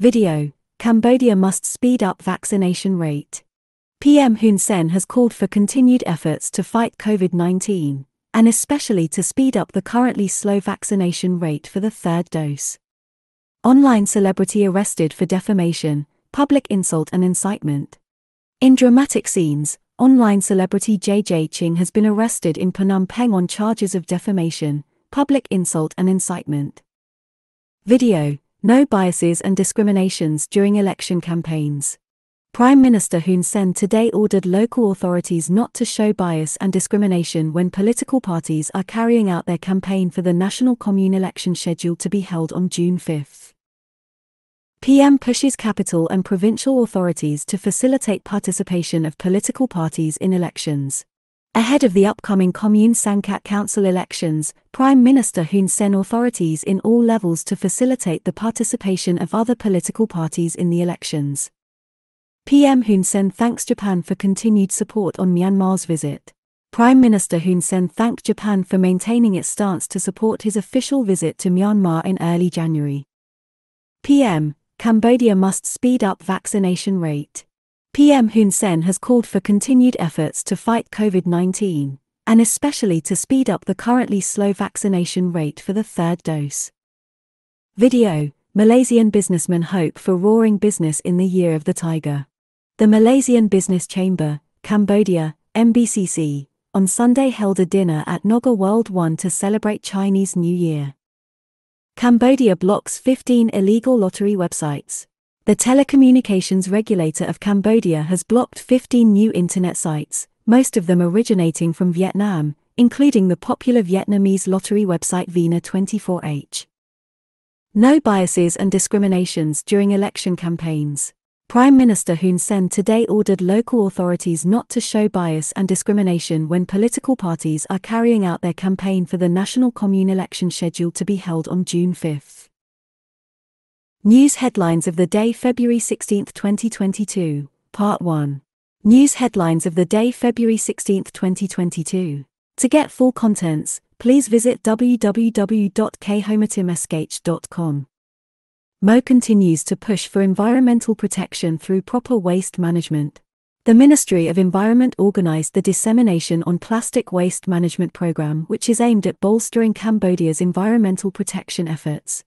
Video Cambodia must speed up vaccination rate. PM Hun Sen has called for continued efforts to fight COVID 19, and especially to speed up the currently slow vaccination rate for the third dose. Online celebrity arrested for defamation, public insult, and incitement. In dramatic scenes, online celebrity JJ Ching has been arrested in Phnom Penh on charges of defamation, public insult, and incitement. Video no biases and discriminations during election campaigns. Prime Minister Hun Sen today ordered local authorities not to show bias and discrimination when political parties are carrying out their campaign for the national commune election scheduled to be held on June 5. PM pushes capital and provincial authorities to facilitate participation of political parties in elections. Ahead of the upcoming Commune Sangkat Council elections, Prime Minister Hun Sen authorities in all levels to facilitate the participation of other political parties in the elections. PM Hun Sen thanks Japan for continued support on Myanmar's visit. Prime Minister Hun Sen thanked Japan for maintaining its stance to support his official visit to Myanmar in early January. PM Cambodia must speed up vaccination rate. PM Hun Sen has called for continued efforts to fight COVID 19, and especially to speed up the currently slow vaccination rate for the third dose. Video Malaysian businessmen hope for roaring business in the year of the tiger. The Malaysian Business Chamber, Cambodia, MBCC, on Sunday held a dinner at NagaWorld 1 to celebrate Chinese New Year. Cambodia blocks 15 illegal lottery websites. The telecommunications regulator of Cambodia has blocked 15 new internet sites, most of them originating from Vietnam, including the popular Vietnamese lottery website Vina24H. No biases and discriminations during election campaigns. Prime Minister Hun Sen today ordered local authorities not to show bias and discrimination when political parties are carrying out their campaign for the national commune election scheduled to be held on June 5. News headlines of the day, February 16, 2022, Part 1. News headlines of the day, February 16, 2022. To get full contents, please visit www.khmertimeskh.com. Mo continues to push for environmental protection through proper waste management. The Ministry of Environment organized the Dissemination on Plastic Waste Management Program, which is aimed at bolstering Cambodia's environmental protection efforts.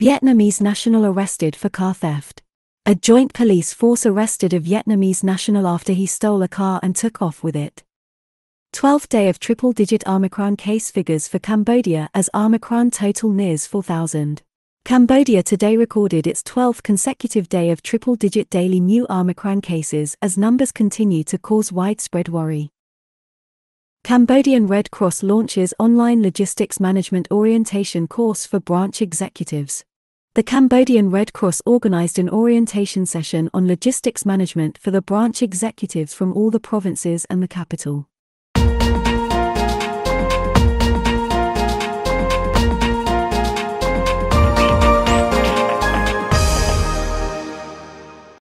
Vietnamese national arrested for car theft. A joint police force arrested a Vietnamese national after he stole a car and took off with it. 12th day of triple digit Omicron case figures for Cambodia as Omicron total nears 4,000. Cambodia today recorded its 12th consecutive day of triple digit daily new Omicron cases as numbers continue to cause widespread worry. Cambodian Red Cross launches online logistics management orientation course for branch executives. The Cambodian Red Cross organized an orientation session on logistics management for the branch executives from all the provinces and the capital.